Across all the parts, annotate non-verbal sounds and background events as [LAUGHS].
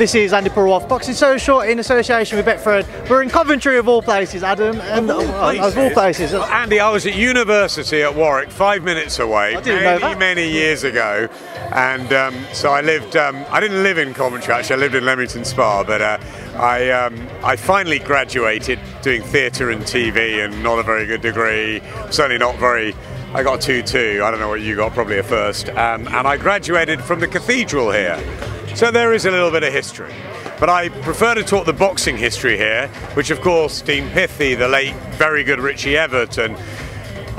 This is Andi Purewal, Boxing Social in association with Betfred. We're in Coventry of all places, Adam, and Of all uh, of all places. Well, Andy, I was at university at Warwick, five minutes away, I didn't know many, many years ago, and um, so I lived. Um, I didn't live in Coventry actually. I lived in Leamington Spa, but uh, I um, I finally graduated doing theatre and TV, and not a very good degree. Certainly not very. I got a two two. I don't know what you got, probably a first. Um, and I graduated from the cathedral here, so there is a little bit of history. But I prefer to talk the boxing history here, which of course Dean Pithie, the late very good Richie Everton,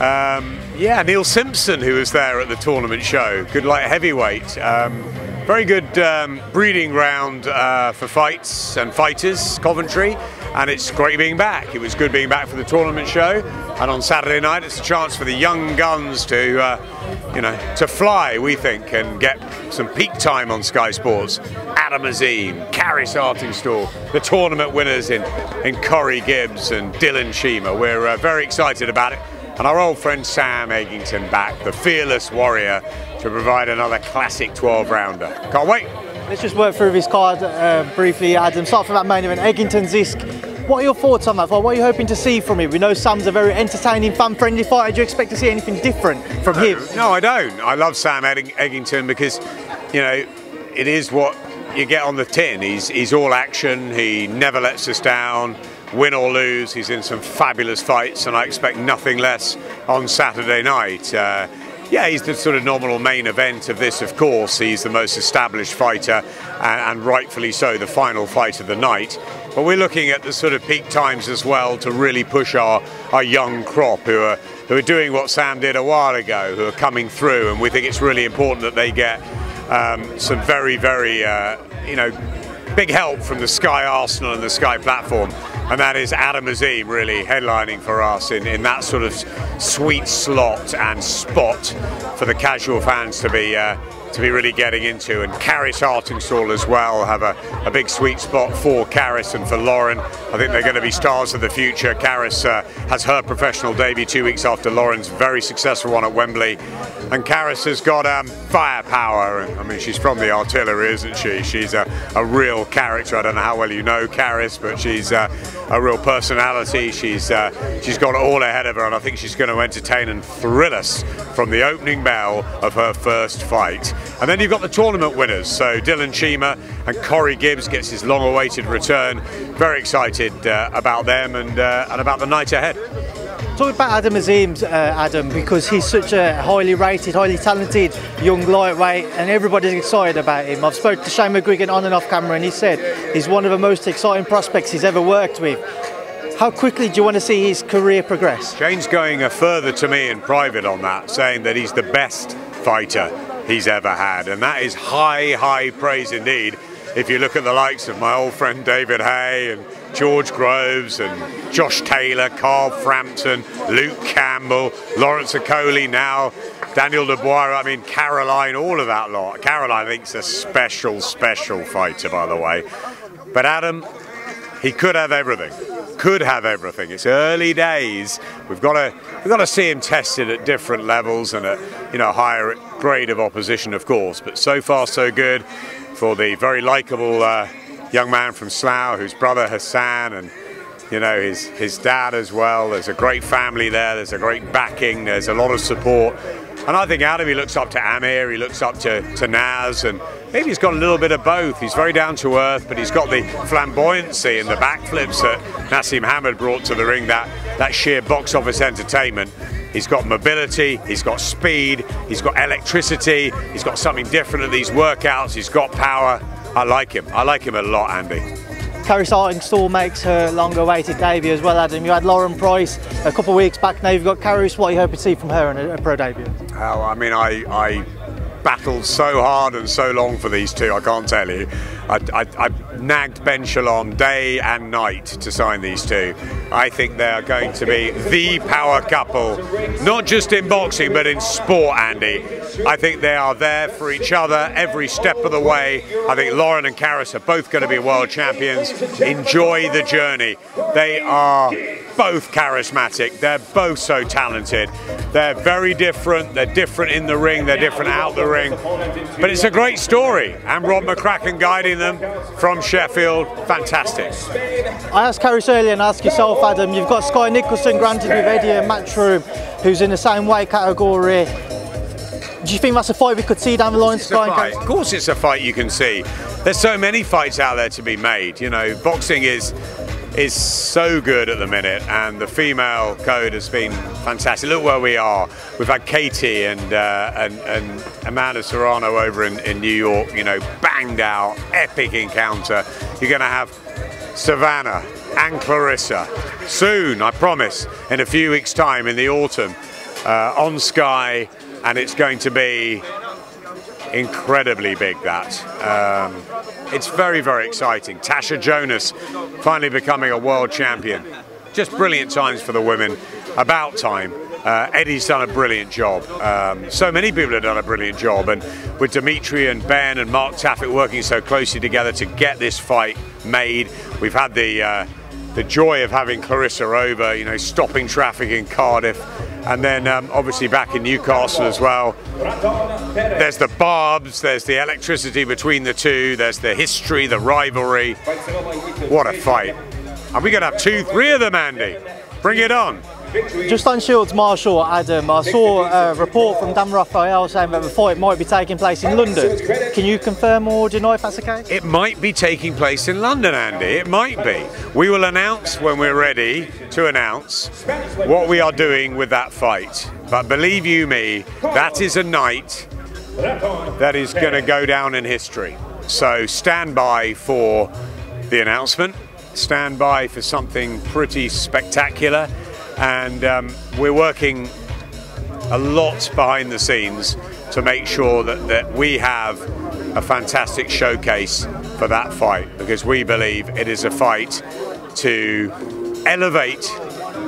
um, yeah, Neil Simpson, who was there at the tournament show, good light heavyweight. Um, very good um, breeding ground uh, for fights and fighters, Coventry, and it's great being back. It was good being back for the tournament show, and on Saturday night it's a chance for the young guns to, uh, you know, to fly. We think and get some peak time on Sky Sports. Adam Azim, Caris Artingstall, the tournament winners in in Corey Gibbs and Dylan Shima. We're uh, very excited about it and our old friend Sam Eggington back, the fearless warrior, to provide another classic 12 rounder. Can't wait. Let's just work through this card uh, briefly, Adam. Start from that main event, Eggington Zisk. What are your thoughts on that fight? What are you hoping to see from him? We know Sam's a very entertaining, fun-friendly fighter. Do you expect to see anything different from him? No, I don't. I love Sam Eggington because, you know, it is what you get on the tin. He's, he's all action, he never lets us down. Win or lose, he's in some fabulous fights, and I expect nothing less on Saturday night. Uh, yeah, he's the sort of nominal main event of this, of course. He's the most established fighter, and, and rightfully so, the final fight of the night. But we're looking at the sort of peak times as well to really push our, our young crop who are who are doing what Sam did a while ago, who are coming through, and we think it's really important that they get um, some very, very, uh, you know, big help from the Sky Arsenal and the Sky platform, and that is Adam Azim really headlining for us in, in that sort of sweet slot and spot for the casual fans to be. Uh, to be really getting into, and Caris Artingstall as well have a, a big sweet spot for Caris and for Lauren. I think they're going to be stars of the future. Caris uh, has her professional debut two weeks after Lauren's very successful one at Wembley, and Caris has got um, firepower. I mean, she's from the artillery, isn't she? She's a, a real character. I don't know how well you know Caris, but she's uh, a real personality. She's uh, she's got it all ahead of her, and I think she's going to entertain and thrill us from the opening bell of her first fight. And then you've got the tournament winners. So Dylan Chima and Corey Gibbs gets his long-awaited return. Very excited uh, about them and uh, and about the night ahead. Talk about Adam Azim, uh, Adam, because he's such a highly rated, highly talented young lightweight, and everybody's excited about him. I've spoken to Shane McGuigan on and off camera, and he said he's one of the most exciting prospects he's ever worked with. How quickly do you want to see his career progress? Shane's going a further to me in private on that, saying that he's the best fighter he's ever had, and that is high, high praise indeed. If you look at the likes of my old friend David Haye and George Groves and Josh Taylor, Carl Frampton, Luke Campbell, Lawrence Okolie now, Daniel Dubois, I mean Caroline, all of that lot. Caroline I think's a special, special fighter, by the way. But Adam, he could have everything. Could have everything. It's early days. We've got to we've got to see him tested at different levels and at you know higher grade of opposition, of course. But so far so good for the very likable uh, young man from Slough, whose brother Hassan and you know his his dad as well. There's a great family there. There's a great backing. There's a lot of support. And I think Adam, he looks up to Amir, he looks up to, to Naz, and maybe he's got a little bit of both. He's very down to earth, but he's got the flamboyancy and the backflips that Naseem Hamed brought to the ring, that, that sheer box office entertainment. He's got mobility, he's got speed, he's got electricity, he's got something different at these workouts, he's got power. I like him. I like him a lot, Andy. Caris Artingstall makes her long-awaited debut as well, Adam. You had Lauren Price a couple of weeks back. Now you've got Caris. What are you hoping to see from her in a, a pro debut? Oh, I mean, I, I battled so hard and so long for these two, I can't tell you. I, I, I nagged Ben Shalom day and night to sign these two. I think they are going to be the power couple, not just in boxing but in sport, Andy. I think they are there for each other every step of the way. I think Lauren and Caris are both going to be world champions. Enjoy the journey. They are both charismatic. They're both so talented. They're very different. They're different in the ring. They're different out the ring. But it's a great story. And Rob McCracken guiding them from Sheffield. Fantastic. I asked Caris earlier and ask yourself, Adam. You've got Skye Nicholson granted with Eddie and Matchroom, who's in the same weight category. Do you think that's a fight we could see down the line, Skye? Of course, it's a fight you can see. There's so many fights out there to be made. You know, boxing is is so good at the minute, and the female code has been fantastic. Look where we are. We've had Katie and uh, and, and, Amanda Serrano over in, in New York. You know, banged out, epic encounter. You're going to have Savannah and Clarissa soon, I promise, in a few weeks' time in the autumn uh, on Sky, and it's going to be incredibly big. That. Um, it's very, very exciting. Tasha Jonas finally becoming a world champion. Just brilliant times for the women. About time. Uh, Eddie's done a brilliant job. Um, so many people have done a brilliant job, and with Dimitri and Ben and Mark Taffet working so closely together to get this fight made, we've had the uh, the joy of having Clarissa over, you know, stopping traffic in Cardiff, and then um, obviously back in Newcastle as well. There's the barbs, there's the electricity between the two, there's the history, the rivalry. What a fight. Are we going to have two, three of them, Andy? Bring it on. Just on Shields Marshall, Adam, I saw a report from Dan Raphael saying that the fight might be taking place in London. Can you confirm or deny if that's the case? It might be taking place in London, Andy. It might be. We will announce when we're ready to announce what we are doing with that fight. But believe you me, that is a night that is going to go down in history. So stand by for the announcement. Stand by for something pretty spectacular and um, we're working a lot behind the scenes to make sure that, that we have a fantastic showcase for that fight because we believe it is a fight to elevate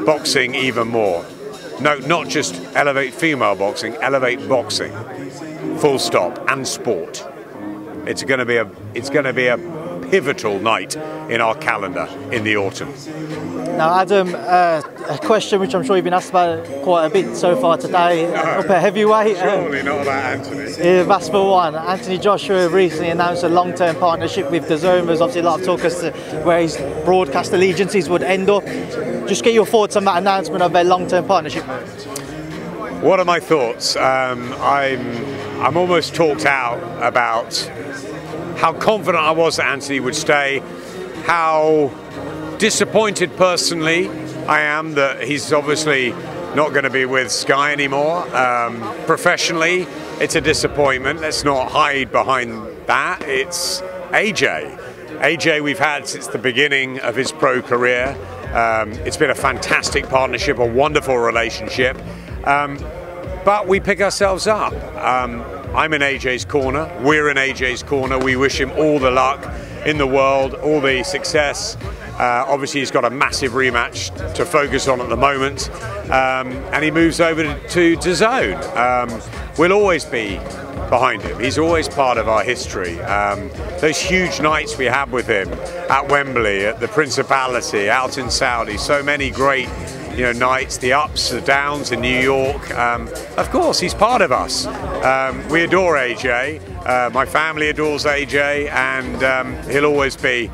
boxing even more. No, not just elevate female boxing, elevate boxing. Full stop and sport. It's going to be a it's going to be a pivotal night in our calendar in the autumn. Now, Adam, uh, a question which I'm sure you've been asked about quite a bit so far today, no, [LAUGHS] up at heavyweight. Surely um, not about Anthony. Yeah, that's for one. Anthony Joshua recently announced a long-term partnership with DAZN. There's obviously a lot of talk as to where his broadcast allegiances would end up. Just get your thoughts on that announcement of their long-term partnership. What are my thoughts? Um, I'm I'm almost talked out about how confident I was that Anthony would stay, how disappointed personally I am that he's obviously not going to be with Sky anymore. Um, professionally, it's a disappointment. Let's not hide behind that. It's AJ. AJ, we've had since the beginning of his pro career. Um, it's been a fantastic partnership, a wonderful relationship. Um, but we pick ourselves up. Um, I'm in AJ's corner. We're in AJ's corner. We wish him all the luck in the world, all the success. Uh, obviously, he's got a massive rematch to focus on at the moment, um, and he moves over to, to Zone. Um, we'll always be behind him. He's always part of our history. Um, those huge nights we had with him at Wembley, at the Principality, out in Saudi, so many great you know, nights, the ups, the downs in New York. Um, of course, he's part of us. Um, we adore AJ. Uh, my family adores AJ, and um, he'll always be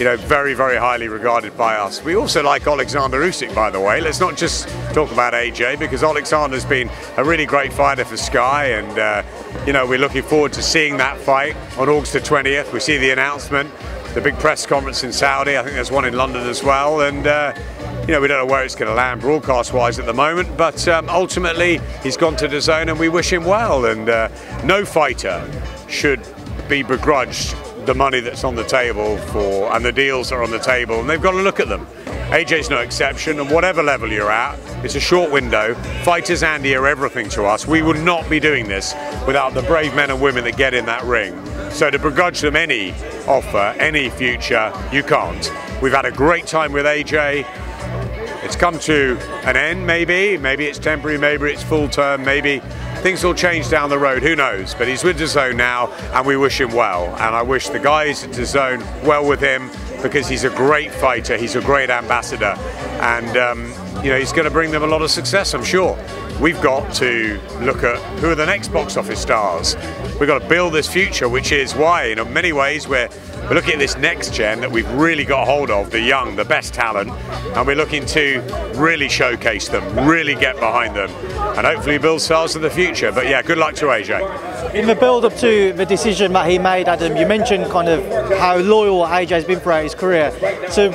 you know, very, very highly regarded by us. We also like Alexander Usyk, by the way. Let's not just talk about AJ because Alexander's been a really great fighter for Sky, and uh, you know, we're looking forward to seeing that fight on August the 20th. We see the announcement, the big press conference in Saudi. I think there's one in London as well, and. Uh, you know, we don't know where it's going to land broadcast-wise at the moment, but um, ultimately he's gone to DAZN and we wish him well. And uh, no fighter should be begrudged the money that's on the table for and the deals that are on the table, and they've got to look at them. AJ's no exception, and whatever level you're at, it's a short window. Fighters, Andy, are everything to us. We would not be doing this without the brave men and women that get in that ring. So to begrudge them any offer, any future, you can't. We've had a great time with AJ it's come to an end, maybe. Maybe it's temporary, maybe it's full term, maybe things will change down the road, who knows? But he's with DAZN now, and we wish him well. And I wish the guys at DAZN well with him because he's a great fighter, he's a great ambassador, and um, you know he's going to bring them a lot of success, I'm sure. We've got to look at who are the next box office stars. We've got to build this future, which is why, in many ways, we're we're looking at this next gen that we've really got hold of, the young, the best talent, and we're looking to really showcase them, really get behind them, and hopefully build stars of the future. But yeah, good luck to AJ. In the build up to the decision that he made, Adam, you mentioned kind of how loyal AJ's been throughout his career. So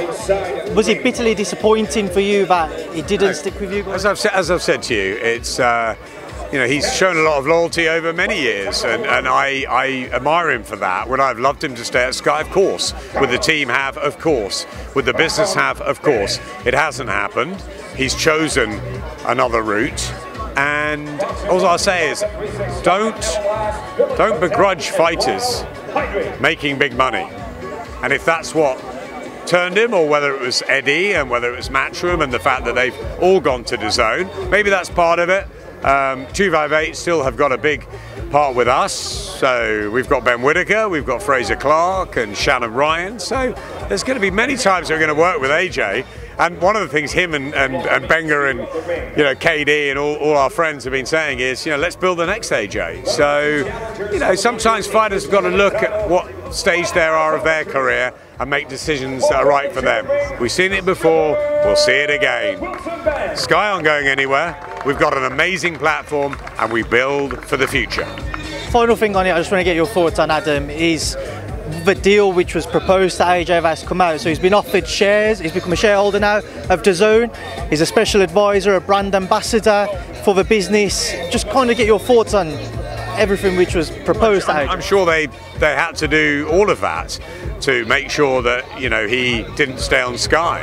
was it bitterly disappointing for you that he didn't stick with you? As I've, as I've said to you, it's. Uh, you know, he's shown a lot of loyalty over many years, and, and I, I admire him for that. Would I have loved him to stay at Sky? Of course. Would the team have? Of course. Would the business have? Of course. It hasn't happened. He's chosen another route. And all I'll say is, don't don't begrudge fighters making big money. And if that's what turned him, or whether it was Eddie and whether it was Matchroom and the fact that they've all gone to DAZN, maybe that's part of it. Um, 258 still have got a big part with us. So we've got Ben Whittaker, we've got Frazer Clarke and Shannon Ryan. So there's going to be many times we're going to work with AJ. And one of the things him and, and, and Benga and you know KD and all, all our friends have been saying is, you know, let's build the next AJ. So, you know, sometimes fighters have got to look at what stage they are of their career and make decisions that are right for them. We've seen it before, we'll see it again. Sky aren't going anywhere. We've got an amazing platform and we build for the future. Final thing on it, I just want to get your thoughts on Adam, is the deal which was proposed to AJ has come out. So he's been offered shares, he's become a shareholder now of DAZN. He's a special advisor, a brand ambassador for the business. Just kind of get your thoughts on everything which was proposed I'm, I'm, sure they, they had to do all of that to make sure that, you know, he didn't stay on Sky.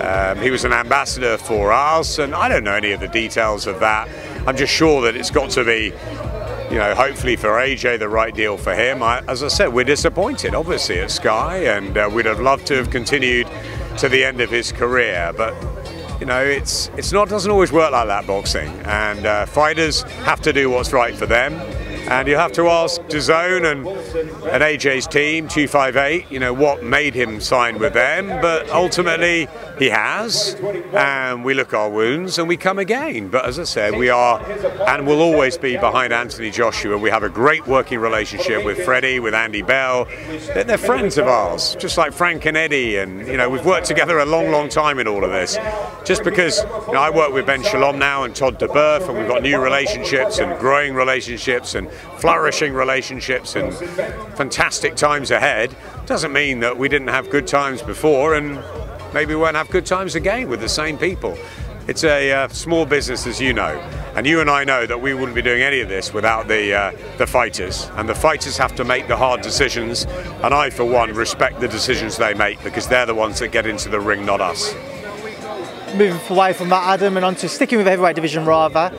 Um, he was an ambassador for us, and I don't know any of the details of that. I'm just sure that it's got to be, you know, hopefully for AJ, the right deal for him. I, as I said, we're disappointed, obviously, at Sky, and uh, we'd have loved to have continued to the end of his career, but you know, it's it's not doesn't always work like that boxing, and uh, fighters have to do what's right for them. And you have to ask DAZN and, and AJ's team, 258, you know, what made him sign with them. But ultimately, he has. And we look our wounds and we come again. But as I said, we are and will always be behind Anthony Joshua. We have a great working relationship with Freddie, with Andy Bell. They're, they're friends of ours, just like Frank and Eddie. And, you know, we've worked together a long, long time in all of this. Just because you know, I work with Ben Shalom now and Todd duBoef, and we've got new relationships and growing relationships and flourishing relationships and fantastic times ahead doesn't mean that we didn't have good times before and maybe we won't have good times again with the same people. It's a uh, small business, as you know, and you and I know that we wouldn't be doing any of this without the uh, the fighters. And the fighters have to make the hard decisions, and I, for one, respect the decisions they make because they're the ones that get into the ring, not us. Moving away from that, Adam, and on to sticking with heavyweight division rather.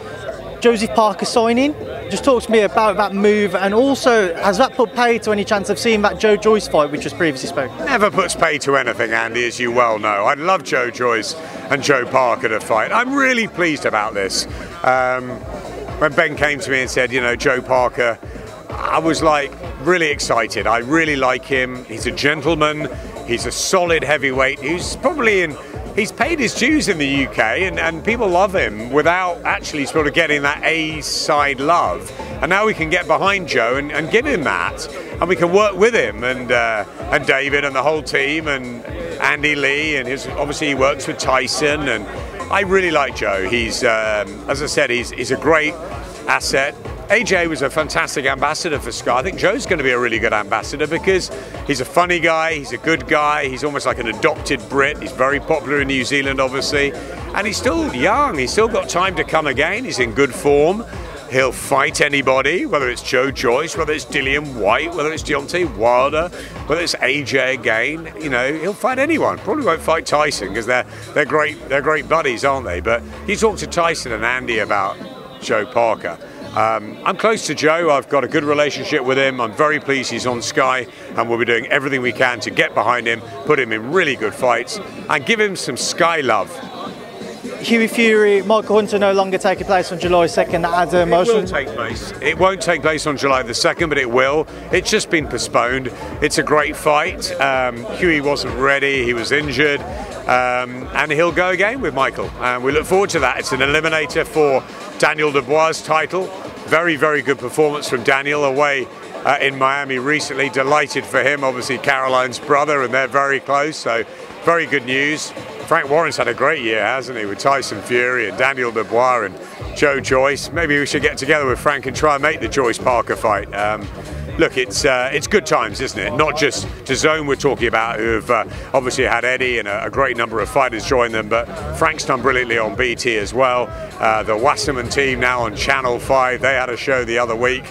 Joseph Parker signing. Just talk to me about that move and also has that put pay to any chance of seeing that Joe Joyce fight which was previously spoken? Never puts pay to anything, Andy, as you well know. I'd love Joe Joyce and Joe Parker to fight. I'm really pleased about this. Um, when Ben came to me and said, you know, Joe Parker, I was like really excited. I really like him. He's a gentleman. He's a solid heavyweight. He's probably in he's paid his dues in the UK and, and people love him without actually sort of getting that A side love. And now we can get behind Joe and, and give him that. And we can work with him and uh, and David and the whole team and Andy Lee and his obviously he works with Tyson and I really like Joe. He's um, as I said, he's he's a great asset. AJ was a fantastic ambassador for Sky. I think Joe's going to be a really good ambassador because he's a funny guy, he's a good guy, he's almost like an adopted Brit. He's very popular in New Zealand, obviously, and he's still young. He's still got time to come again. He's in good form. He'll fight anybody, whether it's Joe Joyce, whether it's Dillian Whyte, whether it's Deontay Wilder, whether it's AJ again. You know, he'll fight anyone. Probably won't fight Tyson because they're they're great they're great buddies, aren't they? But he talked to Tyson and Andy about Joe Parker. Um, I'm close to Joe. I've got a good relationship with him. I'm very pleased he's on Sky, and we'll be doing everything we can to get behind him, put him in really good fights, and give him some Sky love. Hughie Fury, Michael Hunter no longer taking place on July 2nd. That had a It will take place. It won't take place on July the 2nd, but it will. It's just been postponed. It's a great fight. Um, Hughie wasn't ready, he was injured, um, and he'll go again with Michael. And we look forward to that. It's an eliminator for Daniel Dubois' title. Very, very good performance from Daniel away uh, in Miami recently. Delighted for him, obviously, Caroline's brother, and they're very close, so very good news. Frank Warren's had a great year, hasn't he, with Tyson Fury and Daniel Dubois and Joe Joyce. Maybe we should get together with Frank and try and make the Joyce Parker fight. Um, look, it's uh, it's good times, isn't it? Not just DAZN we're talking about, who have uh, obviously had Eddie and a, a, great number of fighters join them, but Frank's done brilliantly on BT as well. Uh, the Wasserman team now on Channel 5, they had a show the other week.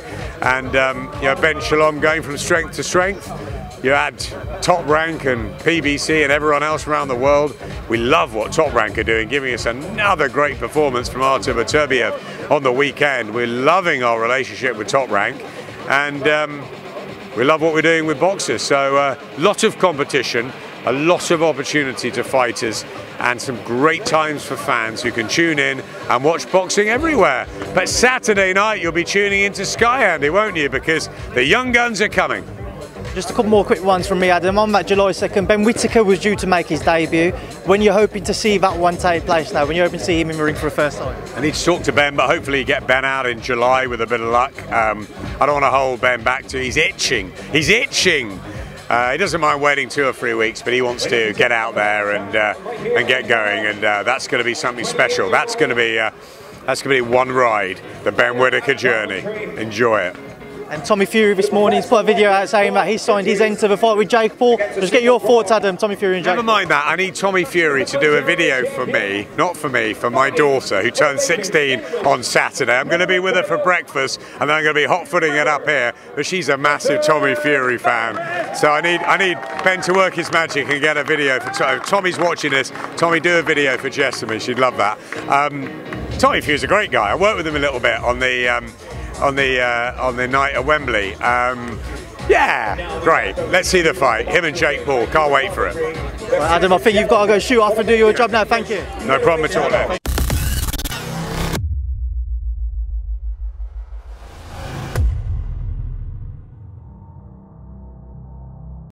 And um, you know, Ben Shalom going from strength to strength. You had Top Rank and PBC and everyone else around the world. We love what Top Rank are doing, giving us another great performance from Artur Beterbiev on the weekend. We're loving our relationship with Top Rank, and um, we love what we're doing with boxers. So, a uh, lot of competition, a lot of opportunity to fighters, and some great times for fans who can tune in and watch boxing everywhere. But Saturday night, you'll be tuning into Sky, Andy, won't you? Because the young guns are coming. Just a couple more quick ones from me, Adam. On that July 2nd, Ben Whittaker was due to make his debut. When you're hoping to see that one take place now, when you're hoping to see him in the ring for the first time? I need to talk to Ben, but hopefully get Ben out in July with a bit of luck. Um, I don't want to hold Ben back to. He's itching. He's itching. Uh, he doesn't mind waiting two or three weeks, but he wants to get out there and uh, and get going, and uh, that's going to be something special. That's going to be uh, that's going to be one ride, the Ben Whittaker journey. Enjoy it. And Tommy Fury this morning has put a video out saying that he signed his end to the fight with Jake Paul. Just get your thoughts, Adam. Tommy Fury and Jake. Never mind that. I need Tommy Fury to do a video for me, not for me, for my daughter who turns 16 on Saturday. I'm going to be with her for breakfast, and then I'm going to be hot footing it up here. But she's a massive Tommy Fury fan, so I need I need Ben to work his magic and get a video for Tommy. Tommy's watching this. Tommy, do a video for Jessamine. She'd love that. Um, Tommy Fury's a great guy. I worked with him a little bit on the. Um, on the uh, on the night at Wembley. Um, yeah, great. Let's see the fight. Him and Jake Paul. Can't wait for it. Adam, I think you've got to go shoot off and do your job now. Thank you. No problem at all.